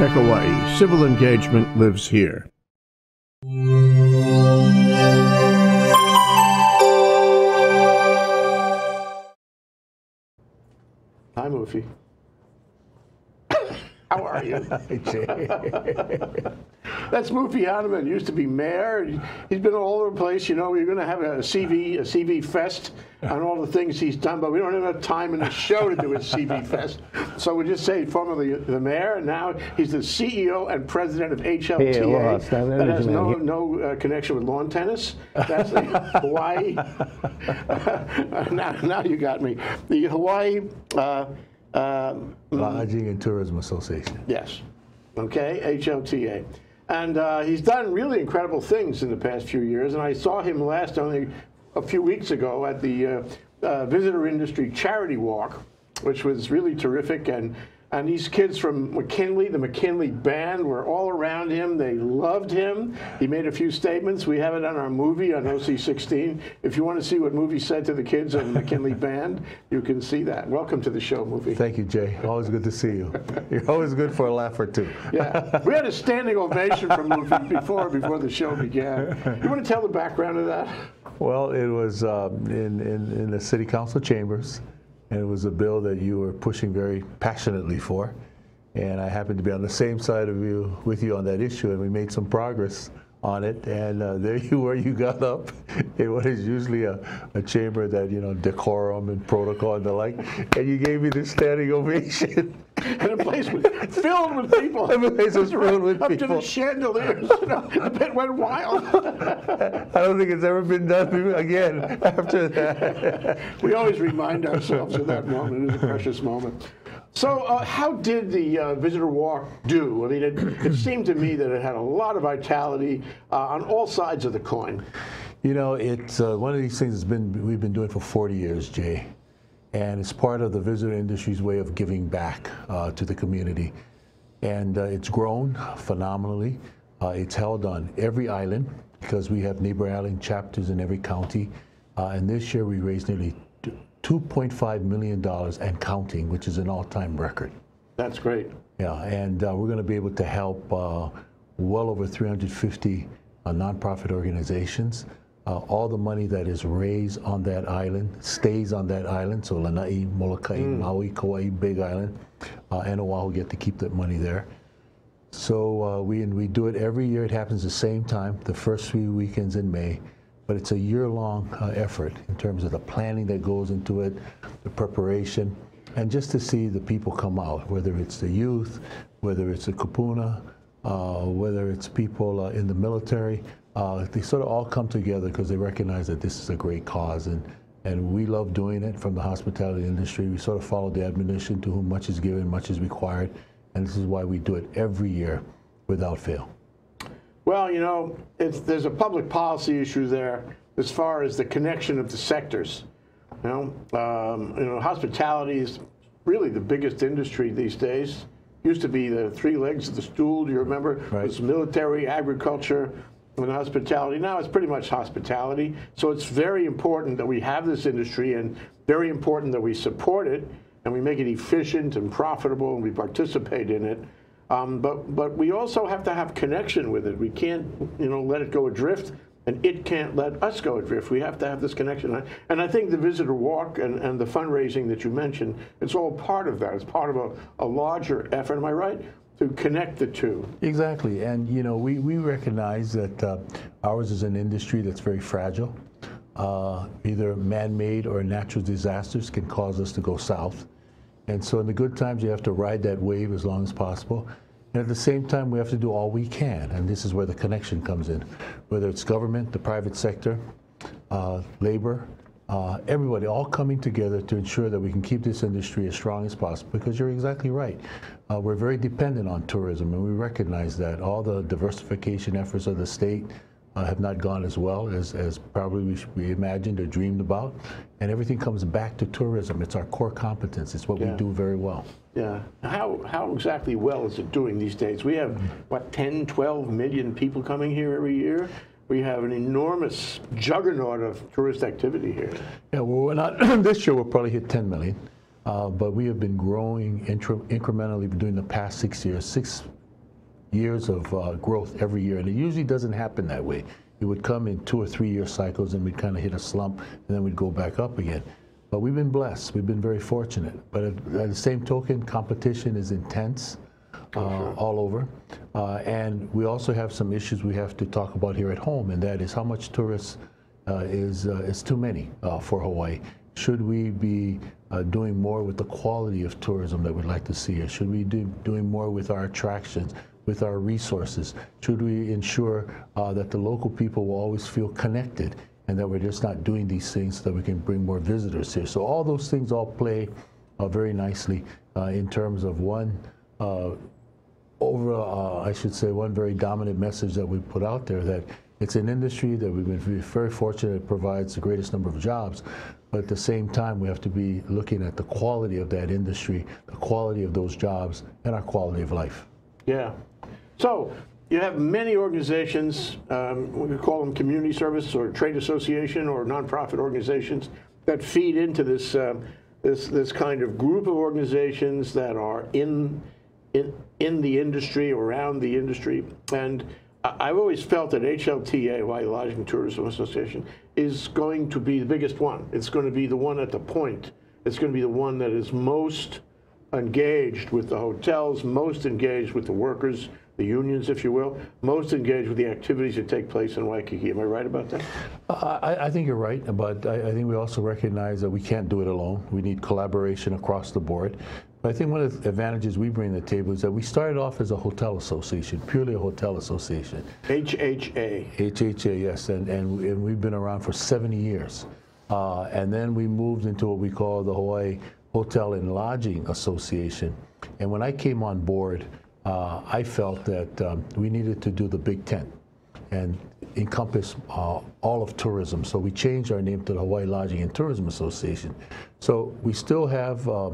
ThinkTech Hawaii. Civil engagement lives here. Hi, Mufi. How are you? That's Mufi Hannemann. Used to be mayor. He's been all over the place. You know, we're going to have a CV, a CV fest on all the things he's done, but we don't have enough time in the show to do a CV fest. So we just say formerly the mayor, and now he's the CEO and president of HLTA. Hey, aloha, Stan. that has no, no uh, connection with lawn tennis. That's the Hawaii. now, now you got me. The Hawaii. Uh, uh, Lodging and Tourism Association. Yes. Okay, HLTA. And uh, he's done really incredible things in the past few years. And I saw him last only a few weeks ago at the uh, uh, Visitor Industry Charity Walk, which was really terrific. And and these kids from McKinley, the McKinley band, were all around him. They loved him. He made a few statements. We have it on our movie on OC16. If you want to see what Mufi said to the kids of the McKinley band, you can see that. Welcome to the show, Mufi. Thank you, Jay. Always good to see you. You're always good for a laugh or two. Yeah, we had a standing ovation from Mufi before before the show began. You want to tell the background of that? Well, it was um, in, in, in the city council chambers, and it was a bill that you were pushing very passionately for. And I happened to be on the same side of you with you on that issue, and we made some progress on it. And uh, there you were, you got up in what is usually a, a chamber that, you know, decorum and protocol and the like, and you gave me this standing ovation. And the place was filled with people. The place was filled with Up to the chandeliers. You know, the pit went wild. I don't think it's ever been done again after that. we always remind ourselves of that moment. It is a precious moment. So, uh, how did the uh, visitor walk do? I mean, it, it seemed to me that it had a lot of vitality uh, on all sides of the coin. You know, it's uh, one of these things that's been we've been doing for 40 years, Jay, and it's part of the visitor industry's way of giving back uh, to the community, and uh, it's grown phenomenally. Uh, it's held on every island because we have neighbor island chapters in every county, uh, and this year we raised nearly 2.5 million dollars and counting, which is an all-time record. That's great. Yeah, and uh, we're going to be able to help uh, well over 350 uh, nonprofit organizations. Uh, all the money that is raised on that island stays on that island. So Lanai, Molokai, Maui, Kauai, Big Island, uh, and Oahu get to keep that money there. So uh, we and we do it every year. It happens the same time, the first three weekends in May. But it's a year-long uh, effort in terms of the planning that goes into it, the preparation, and just to see the people come out, whether it's the youth, whether it's the kupuna, uh, whether it's people uh, in the military. Uh, they sort of all come together because they recognize that this is a great cause, and and we love doing it from the hospitality industry. We sort of follow the admonition to whom much is given, much is required, and this is why we do it every year without fail. Well, you know, it's, there's a public policy issue there as far as the connection of the sectors. You know, um, you know, hospitality is really the biggest industry these days. Used to be the three legs of the stool. Do you remember? Right. It was military, agriculture, and hospitality. Now it's pretty much hospitality. So it's very important that we have this industry, and very important that we support it, and we make it efficient and profitable, and we participate in it. Um, but but we also have to have connection with it. We can't you know let it go adrift, and it can't let us go adrift. We have to have this connection. And I think the visitor walk and, and the fundraising that you mentioned, it's all part of that. It's part of a, a larger effort. Am I right? To connect the two. Exactly, and you know we, we recognize that uh, ours is an industry that's very fragile. Uh, either man-made or natural disasters can cause us to go south, and so in the good times you have to ride that wave as long as possible, and at the same time we have to do all we can, and this is where the connection comes in, whether it's government, the private sector, uh, labor, uh, everybody all coming together to ensure that we can keep this industry as strong as possible. Because you're exactly right. Uh, we're very dependent on tourism, and we recognize that. All the diversification efforts of the state uh, have not gone as well as, as probably we, we imagined or dreamed about. And everything comes back to tourism. It's our core competence. It's what Yeah. we do very well. Yeah. How, how exactly well is it doing these days? We have, what, 10, 12 million people coming here every year? We have an enormous juggernaut of tourist activity here. Yeah, well, we're not, this year we'll probably hit 10 million. uh, but we have been growing incrementally during the past six years, six years of uh, growth every year, and it usually doesn't happen that way. It would come in two or three year cycles, and we'd kind of hit a slump, and then we'd go back up again. But we've been blessed. We've been very fortunate. But at, at the same token, competition is intense uh, all over, uh, and we also have some issues we have to talk about here at home, and that is how much tourists uh, is uh, is too many uh, for Hawaii. Should we be uh, doing more with the quality of tourism that we'd like to see? Or should we be doing more with our attractions, with our resources? Should we ensure uh, that the local people will always feel connected and that we're just not doing these things so that we can bring more visitors here? So all those things all play very nicely in terms of one uh, over, uh, I should say, one very dominant message that we put out there that it's an industry that we've been very fortunate it provides the greatest number of jobs, but at the same time we have to be looking at the quality of that industry, the quality of those jobs, and our quality of life. Yeah. So you have many organizations, um, we could call them community service or trade association or nonprofit organizations that feed into this, um, this, this kind of group of organizations that are in, in, in the industry, around the industry. And I've always felt that HLTA, Hawaii Lodging Tourism Association, is going to be the biggest one. It's going to be the one at the point. It's going to be the one that is most engaged with the hotels, most engaged with the workers, the unions, if you will, most engaged with the activities that take place in Waikiki. Am I right about that? Uh, I, I think you're right, but I, I think we also recognize that we can't do it alone. We need collaboration across the board. I think one of the advantages we bring to the table is that we started off as a hotel association, purely a hotel association. HHA. HHA, yes, and, and, and we've been around for 70 years. Uh, and then we moved into what we call the Hawaii Hotel and Lodging Association. And when I came on board, uh, I felt that um, we needed to do the Big Tent and encompass uh, all of tourism. So we changed our name to the Hawaii Lodging and Tourism Association. So we still have uh,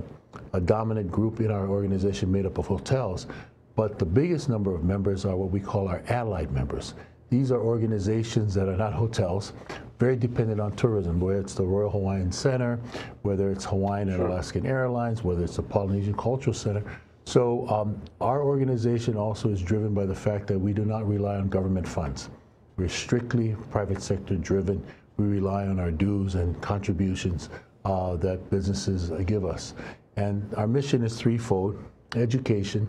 a dominant group in our organization made up of hotels, but the biggest number of members are what we call our allied members. These are organizations that are not hotels, very dependent on tourism, whether it's the Royal Hawaiian Center, whether it's Hawaiian and Alaskan Airlines, whether it's the Polynesian Cultural Center. So um, our organization also is driven by the fact that we do not rely on government funds. We're strictly private sector driven. We rely on our dues and contributions uh, that businesses give us. And our mission is threefold education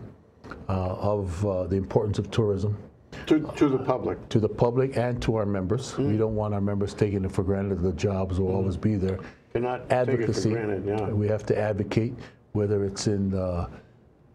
uh, of uh, the importance of tourism, To, to the public. to the public and to our members. We don't want our members taking it for granted that the jobs will always be there. Cannot take it for Advocacy. granted, yeah. We have to advocate, whether it's in uh,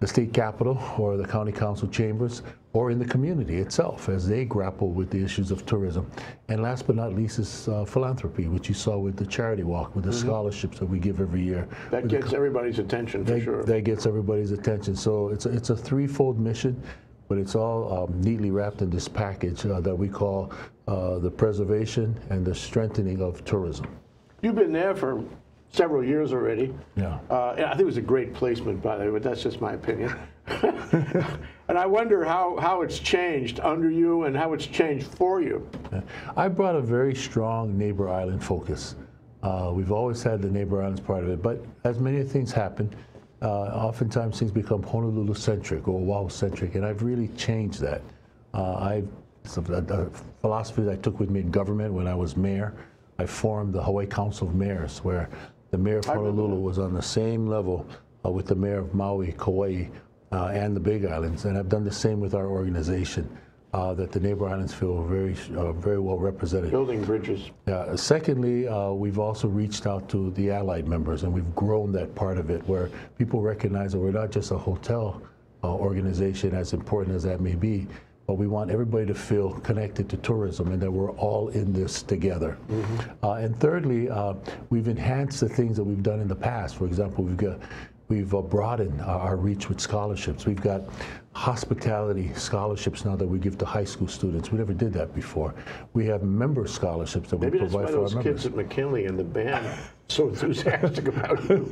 the state capitol or the county council chambers or in the community itself as they grapple with the issues of tourism. And last but not least is uh, philanthropy, which you saw with the charity walk, with the scholarships that we give every year. That gets everybody's attention for That, sure. that gets everybody's attention. So it's a, it's a threefold mission, but it's all um, neatly wrapped in this package uh, that we call uh, the preservation and the strengthening of tourism. You've been there for several years already. Yeah. Uh, and I think it was a great placement, by the way, but that's just my opinion. and I wonder how, how it's changed under you and how it's changed for you. I brought a very strong neighbor island focus. Uh, we've always had the neighbor islands part of it, but as many things happen, uh, oftentimes things become Honolulu centric or Oahu centric, and I've really changed that. Uh, I've a philosophy that I took with me in government when I was mayor. I formed the Hawaii Council of Mayors, where the mayor of Honolulu was on the same level uh, with the mayor of Maui, Kauai, uh, and the Big Islands, and I've done the same with our organization. Uh, that the neighbor islands feel very, uh, very well represented. Building bridges. Uh, secondly, uh, we've also reached out to the allied members, and we've grown that part of it, where people recognize that we're not just a hotel uh, organization, as important as that may be, but we want everybody to feel connected to tourism and that we're all in this together. Uh, and thirdly, uh, we've enhanced the things that we've done in the past. For example, we've got We've uh, broadened our, our reach with scholarships. We've got hospitality scholarships now that we give to high school students. We never did that before. We have member scholarships that Maybe we provide for our those kids at McKinley and the band so enthusiastic about you.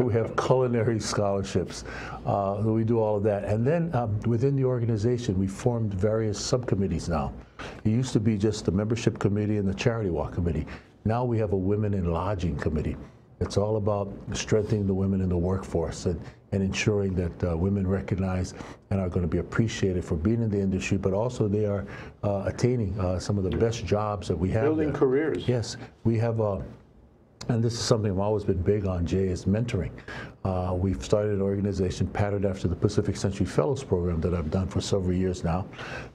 we have culinary scholarships. Uh, we do all of that. And then um, within the organization, we formed various subcommittees now. It used to be just the membership committee and the charity walk committee. Now we have a women in lodging committee. It's all about strengthening the women in the workforce and, and ensuring that uh, women recognize and are going to be appreciated for being in the industry, but also they are uh, attaining uh, some of the best jobs that we have. Building there. careers. Yes, we have a and this is something I've always been big on, Jay, is mentoring. Uh, we've started an organization patterned after the Pacific Century Fellows Program that I've done for several years now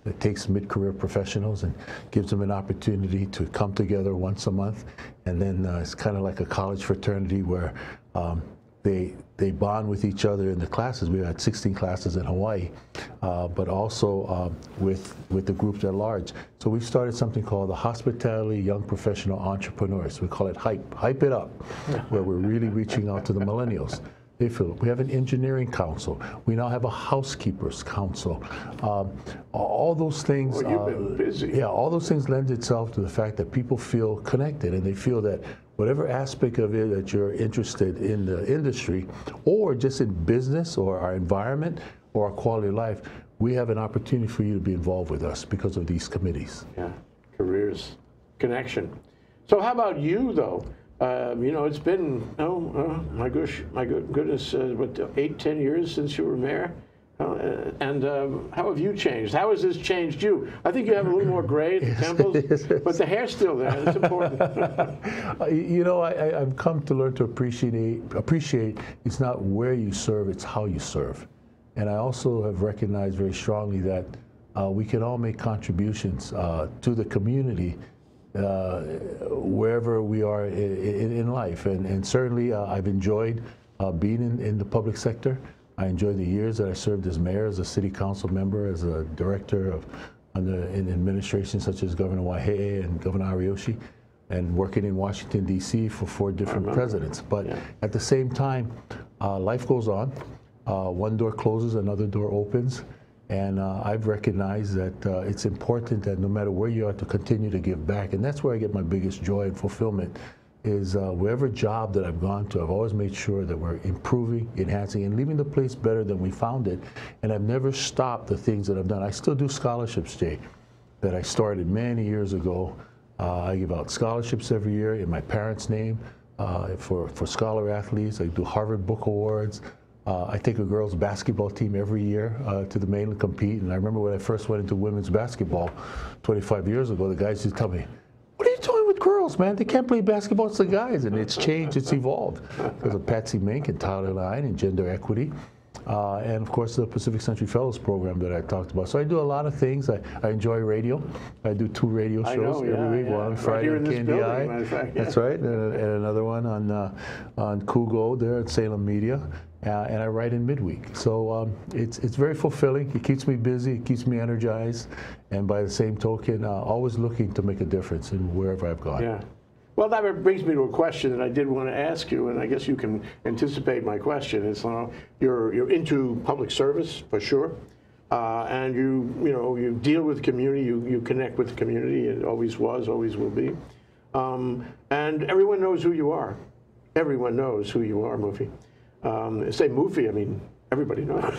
that takes mid-career professionals and gives them an opportunity to come together once a month. And then uh, it's kind of like a college fraternity where um, they they bond with each other in the classes. We had 16 classes in Hawaii, uh, but also um, with with the groups at large. So we've started something called the Hospitality Young Professional Entrepreneurs. We call it Hype, Hype It Up, where we're really reaching out to the millennials. They feel. We have an engineering council. We now have a housekeepers council. Um, all those things. Well, you've been uh, busy. Yeah, all those things lend itself to the fact that people feel connected and they feel that whatever aspect of it that you're interested in the industry or just in business or our environment or our quality of life, we have an opportunity for you to be involved with us because of these committees. Yeah, careers, connection. So how about you though? Um, you know, it's been oh uh, my gosh, my good, goodness, uh, what eight, ten years since you were mayor. Uh, and um, how have you changed? How has this changed you? I think you have a little more gray at the temples, but the hair's still there. It's important. Uh, you know, I, I, I've come to learn to appreciate appreciate it's not where you serve, it's how you serve. And I also have recognized very strongly that uh, we can all make contributions uh, to the community uh, wherever we are in, in life. And, and certainly uh, I've enjoyed uh, being in, in the public sector. I enjoyed the years that I served as mayor, as a city council member, as a director of under, in administration such as Governor Waihee and Governor Ariyoshi, and working in Washington, D.C. for four different presidents. But Yeah. at the same time, uh, life goes on. Uh, one door closes, another door opens. And uh, I've recognized that uh, it's important that no matter where you are to continue to give back. And that's where I get my biggest joy and fulfillment is uh, wherever job that I've gone to, I've always made sure that we're improving, enhancing, and leaving the place better than we found it. And I've never stopped the things that I've done. I still do scholarships, Jay, that I started many years ago. Uh, I give out scholarships every year in my parents' name uh, for, for scholar athletes. I do Harvard Book Awards. Uh, I take a girls' basketball team every year uh, to the mainland compete. And I remember when I first went into women's basketball 25 years ago, the guys used to tell me, what are you doing with girls, man? They can't play basketball. It's the guys. And it's changed, it's evolved. Because of Patsy Mink and Title Nine and gender equity. Uh, and of course, the Pacific Century Fellows program that I talked about. So I do a lot of things. I, I enjoy radio. I do two radio shows know, every yeah, week. yeah. One on Right Friday in on Candy building, Eye. matter of That's right. And, and another one on uh, on Kugo there at Salem Media. Uh, and I write in midweek. So um, it's, it's very fulfilling. It keeps me busy. It keeps me energized. And by the same token, uh, always looking to make a difference in wherever I've gone. Yeah. Well, that brings me to a question that I did want to ask you, and I guess you can anticipate my question. It's uh, you're you're into public service for sure, uh, and you you know you deal with the community, you you connect with the community. It always was, always will be, um, and everyone knows who you are. Everyone knows who you are, Mufi. Um, say Mufi, I mean everybody knows.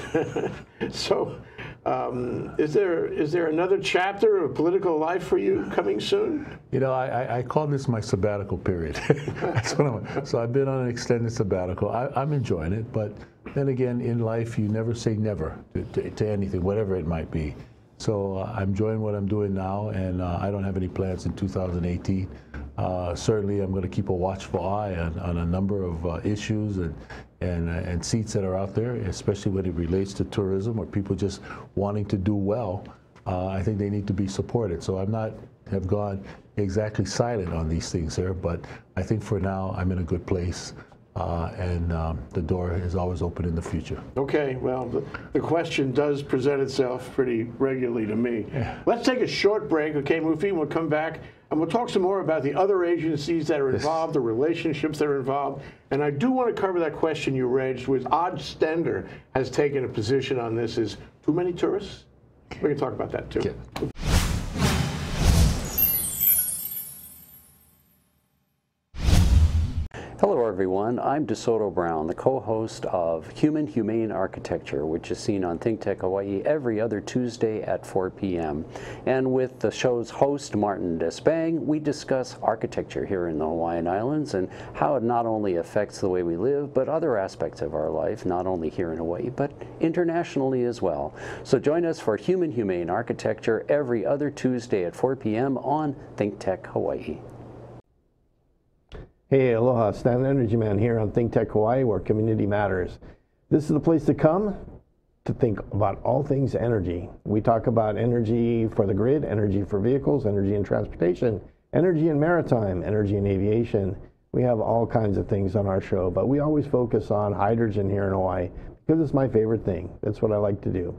so, um, is there is there another chapter of political life for you coming soon? You know, I, I, call this my sabbatical period. That's what I'm, so I've been on an extended sabbatical. I, I'm enjoying it, but then again, in life, you never say never to, to, to anything, whatever it might be. So uh, I'm enjoying what I'm doing now, and uh, I don't have any plans in 2018. Uh, certainly, I'm going to keep a watchful eye on, on a number of uh, issues and and, uh, and seats that are out there, especially when it relates to tourism or people just wanting to do well. Uh, I think they need to be supported. So I'm not have gone exactly silent on these things here, but I think for now I'm in a good place, uh, and um, the door is always open in the future. Okay, well, the, the question does present itself pretty regularly to me. Let's take a short break, okay, Mufi? We'll come back and we'll talk some more about the other agencies that are involved, the relationships that are involved. And I do want to cover that question you raised, which Oz Stender has taken a position on this is too many tourists? We can talk about that too. Okay. Hello, everyone. I'm DeSoto Brown, the co-host of Human Humane Architecture, which is seen on Think Tech Hawaii every other Tuesday at 4 p.m. And with the show's host, Martin Despang, we discuss architecture here in the Hawaiian Islands and how it not only affects the way we live, but other aspects of our life, not only here in Hawaii, but internationally as well. So join us for Human Humane Architecture every other Tuesday at 4 p.m. on Think Tech Hawaii. Hey, aloha, Stan Energy Man here on Think Tech Hawaii, where community matters. This is the place to come to think about all things energy. We talk about energy for the grid, energy for vehicles, energy in transportation, energy in maritime, energy in aviation. We have all kinds of things on our show, but we always focus on hydrogen here in Hawaii because it's my favorite thing. That's what I like to do.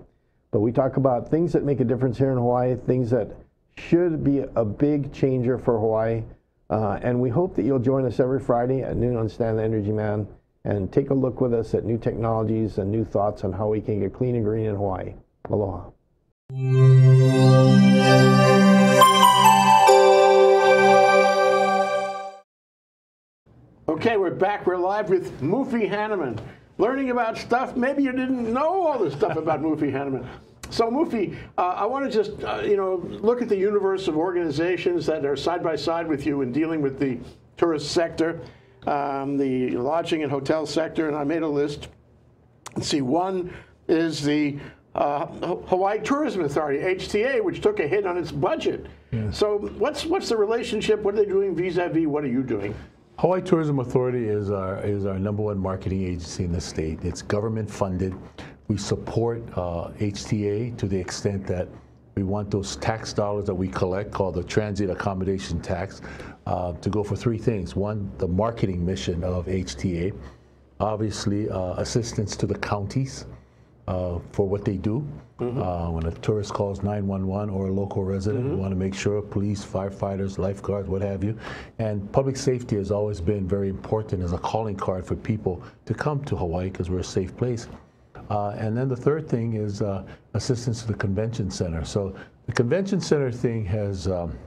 But we talk about things that make a difference here in Hawaii, things that should be a big changer for Hawaii uh, and we hope that you'll join us every Friday at noon on Stan the Energy Man and take a look with us at new technologies and new thoughts on how we can get clean and green in Hawaii. Aloha. Okay, we're back. We're live with Mufi Hannemann, learning about stuff maybe you didn't know all this stuff about Mufi Hannemann. So Mufi, uh, I want to just uh, you know look at the universe of organizations that are side by side with you in dealing with the tourist sector, um, the lodging and hotel sector, and I made a list. Let's see, one is the uh, Hawaii Tourism Authority (HTA), which took a hit on its budget. Yeah. So what's what's the relationship? What are they doing vis-a-vis? -vis? What are you doing? Hawaii Tourism Authority is our is our number one marketing agency in the state. It's government funded. We support uh, HTA to the extent that we want those tax dollars that we collect, called the Transient Accommodation Tax, uh, to go for three things. One, the marketing mission of HTA. Obviously, uh, assistance to the counties uh, for what they do. Mm -hmm. when a tourist calls 911 or a local resident, mm -hmm. we want to make sure police, firefighters, lifeguards, what have you. And public safety has always been very important as a calling card for people to come to Hawaii because we're a safe place. Uh, and then the third thing is uh, assistance to the convention center. So the convention center thing has um,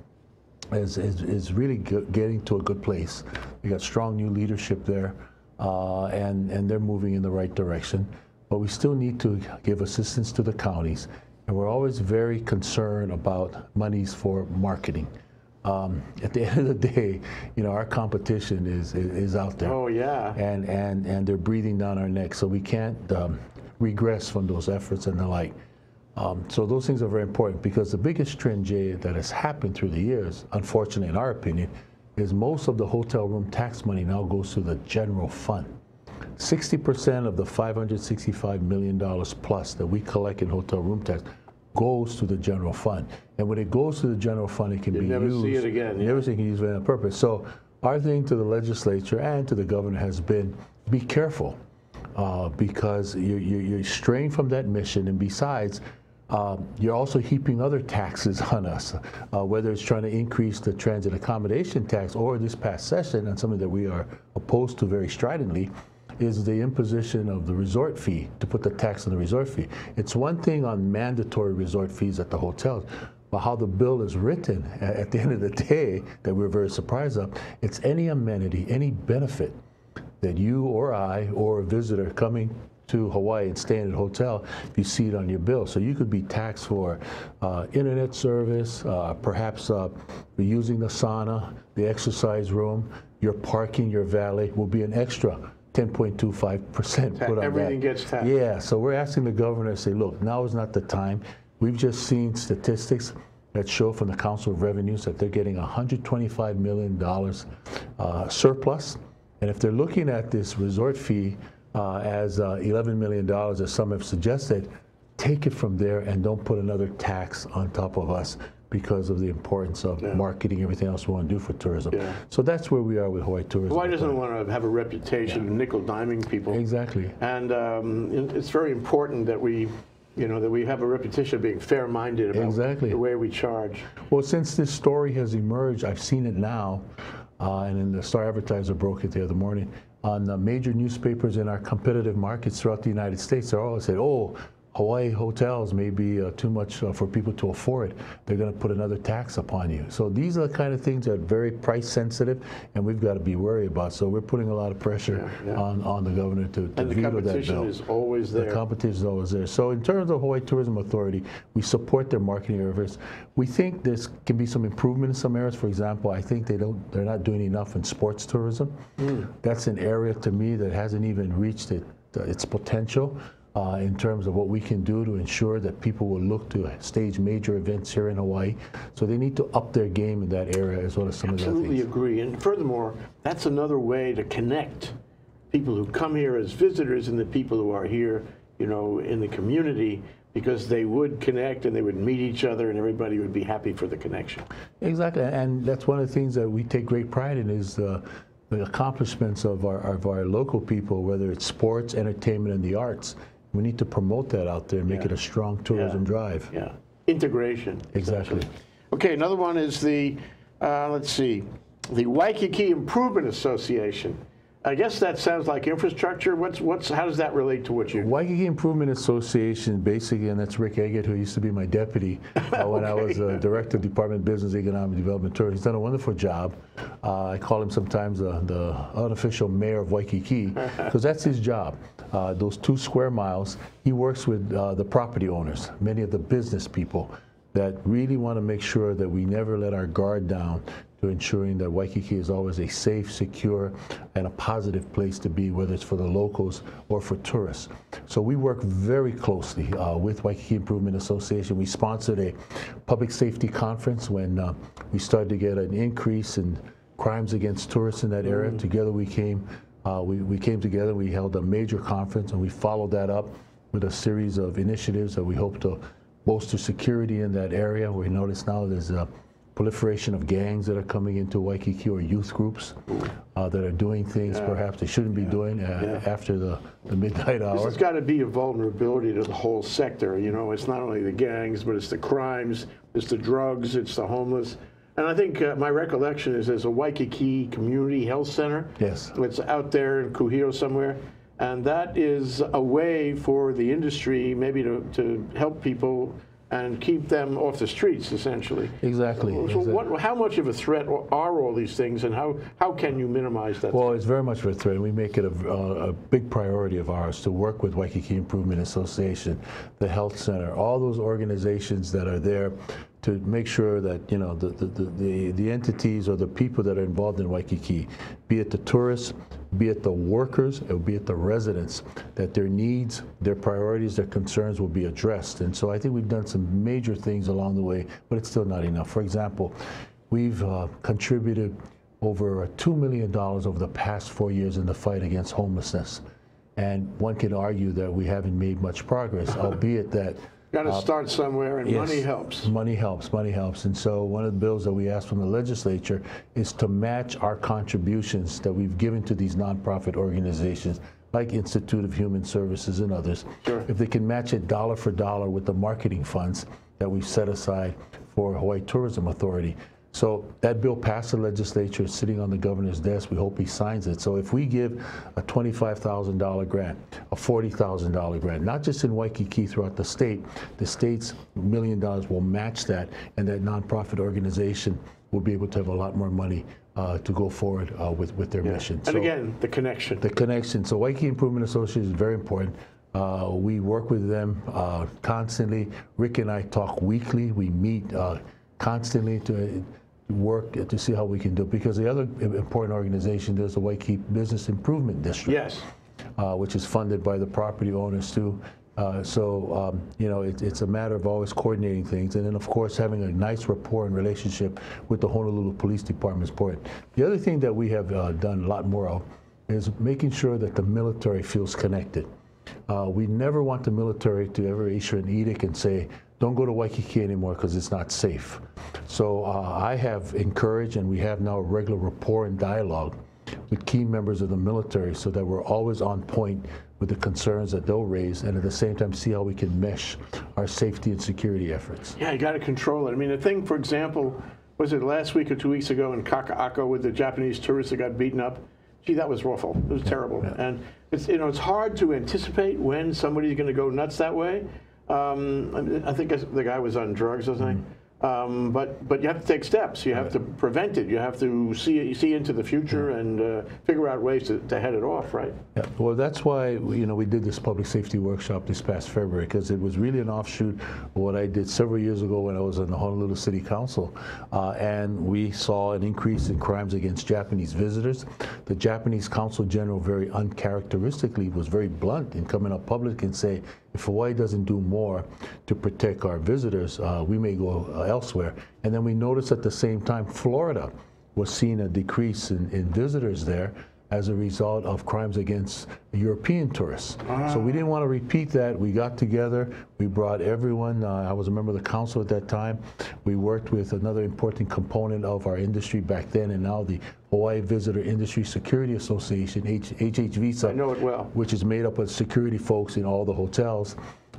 is, is, is, really getting to a good place. We got strong new leadership there, uh, and, and they're moving in the right direction. But we still need to give assistance to the counties. And we're always very concerned about monies for marketing. Um, at the end of the day, you know, our competition is, is, is out there. Oh yeah. And and and they're breathing down our necks, so we can't um, regress from those efforts and the like. Um, so those things are very important because the biggest trend, Jay, that has happened through the years, unfortunately in our opinion, is most of the hotel room tax money now goes to the general fund. 60% of the $565 million plus that we collect in hotel room tax goes to the general fund. And when it goes to the general fund, it can you be never used. see it again. Yeah. Never see it used for any purpose. So our thing to the legislature and to the governor has been be careful uh, because you're, you're, straying from that mission. And besides, uh, you're also heaping other taxes on us, uh, whether it's trying to increase the transient accommodation tax or this past session, and something that we are opposed to very stridently, is the imposition of the resort fee, to put the tax on the resort fee. It's one thing on mandatory resort fees at the hotels, but how the bill is written at the end of the day that we're very surprised of, it's any amenity, any benefit that you or I or a visitor coming to Hawaii and staying at a hotel, you see it on your bill. So you could be taxed for uh, internet service, uh, perhaps uh, using the sauna, the exercise room, your parking, your valet will be an extra 10.25% put on Everything that. gets taxed. Yeah, so we're asking the governor to say, look, now is not the time. We've just seen statistics that show from the Council of Revenues that they're getting $125 million uh, surplus and if they're looking at this resort fee uh, as uh, $11 million, as some have suggested, take it from there and don't put another tax on top of us because of the importance of yeah. marketing everything else we want to do for tourism. Yeah. So that's where we are with Hawaii tourism. Hawaii doesn't want to have a reputation yeah. of nickel diming people. Exactly. And um, it's very important that we you know, that we have a reputation of being fair-minded about exactly. the way we charge. Well, since this story has emerged, I've seen it now, uh, and then the Star Advertiser broke it the other morning on the major newspapers in our competitive markets throughout the United States. they're all said, "Oh, Hawaii hotels may be uh, too much uh, for people to afford. They're going to put another tax upon you. So these are the kind of things that are very price sensitive, and we've got to be worried about. So we're putting a lot of pressure Yeah, yeah. on on the governor to, to And the veto that competition bill. is always there. The competition is always there. So in terms of Hawaii Tourism Authority, we support their marketing efforts. We think there can be some improvement in some areas. For example, I think they don't, they're not doing enough in sports tourism. Hmm. That's an area to me that hasn't even reached it, its potential. Uh, in terms of what we can do to ensure that people will look to stage major events here in Hawaii. So they need to up their game in that area as well as some of the other Absolutely agree. And furthermore, that's another way to connect people who come here as visitors and the people who are here, you know, in the community because they would connect and they would meet each other and everybody would be happy for the connection. Exactly, and that's one of the things that we take great pride in is uh, the accomplishments of our, of our local people, whether it's sports, entertainment, and the arts. We need to promote that out there and make Yeah. it a strong tourism Yeah. drive. Yeah. Integration. Exactly. Okay, another one is the, uh, let's see, the Waikiki Improvement Association. I guess that sounds like infrastructure. What's, what's, how does that relate to what you? Waikiki Improvement Association, basically, and that's Rick Egged, who used to be my deputy uh, when I was uh, director of Department of Business, Economic Development, Tourism. He's done a wonderful job. Uh, I call him sometimes uh, the unofficial mayor of Waikiki because that's his job. Uh, those two square miles, he works with uh, the property owners, many of the business people that really want to make sure that we never let our guard down to ensuring that Waikiki is always a safe, secure, and a positive place to be, whether it's for the locals or for tourists. So we work very closely uh, with Waikiki Improvement Association. We sponsored a public safety conference when uh, we started to get an increase in crimes against tourists in that area. Together we came, uh, we, we came together, we held a major conference, and we followed that up with a series of initiatives that we hope to bolster security in that area. We notice now there's a proliferation of gangs that are coming into Waikiki or youth groups uh, that are doing things perhaps they shouldn't be doing uh, after the, the midnight hour. has got to be a vulnerability to the whole sector. You know, it's not only the gangs, but it's the crimes, it's the drugs, it's the homeless. And I think uh, my recollection is there's a Waikiki Community Health Center. Yes. It's out there in Kuhio somewhere. And that is a way for the industry maybe to, to help people and keep them off the streets, essentially. Exactly. So exactly. what, how much of a threat are all these things, and how, how can you minimize that? Well, it's very much of a threat. We make it a, a, a big priority of ours to work with Waikiki Improvement Association, the Health Center, all those organizations that are there to make sure that you know the, the, the, the, entities or the people that are involved in Waikiki, be it the tourists, be it the workers, or be it the residents, that their needs, their priorities, their concerns will be addressed. And so I think we've done some major things along the way, but it's still not enough. For example, we've uh, contributed over $2 million over the past four years in the fight against homelessness. And one can argue that we haven't made much progress, albeit that Got to uh, start somewhere, and money helps. Money helps, money helps. And so one of the bills that we asked from the legislature is to match our contributions that we've given to these nonprofit organizations like Institute of Human Services and others. Sure. If they can match it dollar for dollar with the marketing funds that we've set aside for Hawaii Tourism Authority. So that bill passed the legislature, it's sitting on the governor's desk. We hope he signs it. So if we give a $25,000 grant, a $40,000 grant, not just in Waikiki throughout the state, the state's million dollars will match that, and that nonprofit organization will be able to have a lot more money uh, to go forward uh, with, with their mission. And So- again, the connection. the connection. So Waikiki Improvement Association is very important. Uh, we work with them uh, constantly. Rick and I talk weekly. We meet uh, constantly to work to see how we can do it. Because the other important organization is the Waikiki Business Improvement District yes. uh, which is funded by the property owners too. Uh, so um, you know, it, it's a matter of always coordinating things, and then of course having a nice rapport and relationship with the Honolulu Police Department is important. The other thing that we have uh, done a lot more of is making sure that the military feels connected. Uh, we never want the military to ever issue an edict and say, don't go to Waikiki anymore because it's not safe. So uh, I have encouraged, and we have now a regular rapport and dialogue with key members of the military so that we're always on point with the concerns that they'll raise and at the same time see how we can mesh our safety and security efforts. Yeah, you got to control it. I mean, the thing, for example, was it last week or two weeks ago in Kaka'ako with the Japanese tourists that got beaten up? gee, that was awful. It was terrible. And it's you know it's hard to anticipate when somebody's going to go nuts that way. Um, I I think the guy was on drugs, wasn't he? Um, but but you have to take steps. You have to prevent it. You have to see see into the future and uh, figure out ways to, to head it off. Right. Yeah, well, that's why you know we did this public safety workshop this past February because it was really an offshoot of what I did several years ago when I was on the Honolulu City Council, uh, and we saw an increase in crimes against Japanese visitors. The Japanese Consul General, very uncharacteristically, was very blunt in coming up public and say, if Hawaii doesn't do more to protect our visitors, uh, we may go uh, elsewhere. And then we notice at the same time, Florida was seeing a decrease in, in visitors there as a result of crimes against European tourists. So we didn't want to repeat that. We got together. We brought everyone. Uh, I was a member of the council at that time. We worked with another important component of our industry back then and now the Hawaii Visitor Industry Security Association, H- HHVISA I know it well. which is made up of security folks in all the hotels,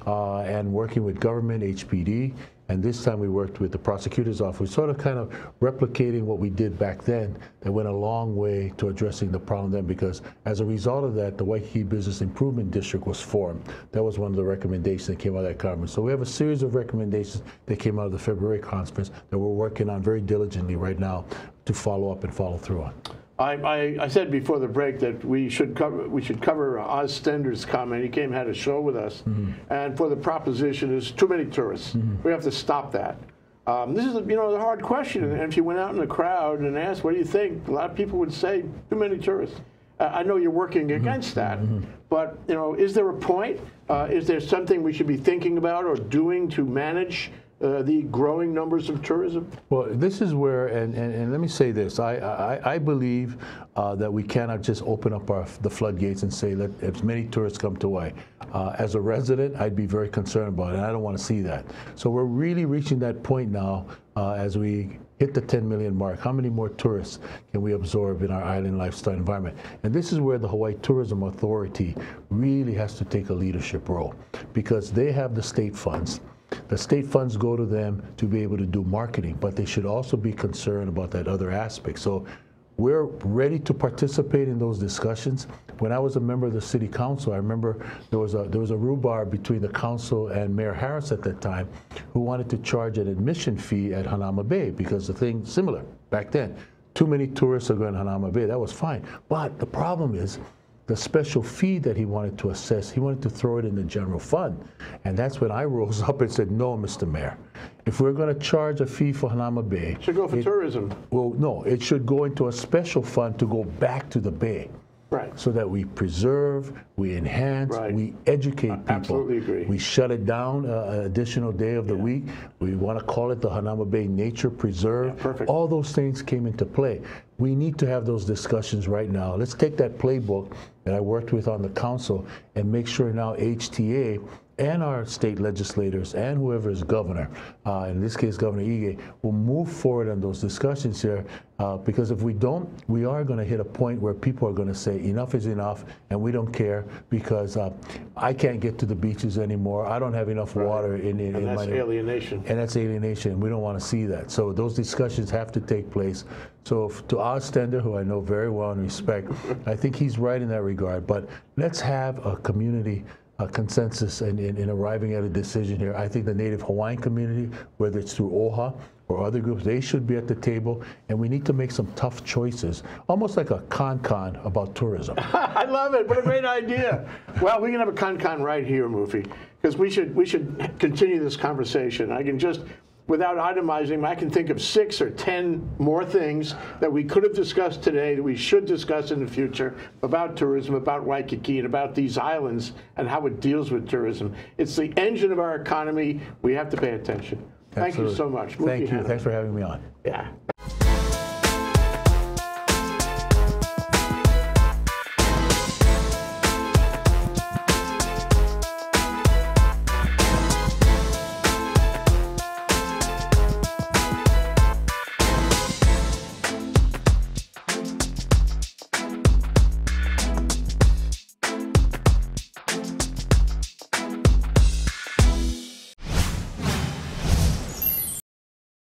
uh, and working with government, HPD, and this time we worked with the prosecutor's office, sort of kind of replicating what we did back then. That went a long way to addressing the problem then, because as a result of that, the Waikiki Business Improvement District was formed. That was one of the recommendations that came out of that conference. So we have a series of recommendations that came out of the February conference that we're working on very diligently right now to follow up and follow through on. I, I, I said before the break that we should cover we should cover Oz Stender's comment. He came had a show with us, and for the proposition is too many tourists. We have to stop that. Um, this is you know the hard question, and if you went out in the crowd and asked, "What do you think?" A lot of people would say, "Too many tourists." Uh, I know you're working against that, but you know, is there a point? Uh, is there something we should be thinking about or doing to manage uh, the growing numbers of tourism? Well, this is where, and, and, and let me say this: I I, I believe uh, that we cannot just open up our the floodgates and say let as many tourists come to Hawaii. Uh, as a resident, I'd be very concerned about it, and I don't want to see that. So we're really reaching that point now uh, as we hit the 10 million mark. How many more tourists can we absorb in our island lifestyle environment? And this is where the Hawaii Tourism Authority really has to take a leadership role because they have the state funds. The state funds go to them to be able to do marketing, but they should also be concerned about that other aspect. So we're ready to participate in those discussions. When I was a member of the city council, I remember there was a there was a rhubarb between the council and Mayor Harris at that time, who wanted to charge an admission fee at Hanauma Bay because the thing similar back then. Too many tourists are going to Hanauma Bay. That was fine, but the problem is the special fee that he wanted to assess, he wanted to throw it in the general fund. And that's when I rose up and said, no, Mr. Mayor, if we're going to charge a fee for Hanauma Bay, It Should go for it- tourism, well, no, it should go into a special fund to go back to the bay right? so that we preserve, we enhance, Right. we educate people. absolutely agree. We shut it down uh, an additional day of the week. We want to call it the Hanauma Bay Nature Preserve. Yeah, perfect. All those things came into play. We need to have those discussions right now. Let's take that playbook that I worked with on the council and make sure now HTA and our state legislators and whoever is governor, uh, in this case Governor Ige, will move forward on those discussions here. Uh, because if we don't, we are going to hit a point where people are going to say enough is enough, and we don't care because uh, I can't get to the beaches anymore. I don't have enough water in, in, And in that's my alienation. and that's alienation. We don't want to see that. So those discussions have to take place. So f- to Oz Stender, who I know very well and respect, I think he's right in that regard. But let's have a community uh consensus in, in, in arriving at a decision here. I think the Native Hawaiian community, whether it's through OHA or other groups, they should be at the table, and we need to make some tough choices, almost like a con-con about tourism. I love it. What a great idea. Well, we can have a con-con right here, Mufi, because we should we should continue this conversation. I can just, without itemizing, I can think of six or ten more things that we could have discussed today that we should discuss in the future about tourism, about Waikiki, and about these islands and how it deals with tourism. It's the engine of our economy. We have to pay attention. Thank you so much. Thank you. Hanna. Thanks for having me on. Yeah.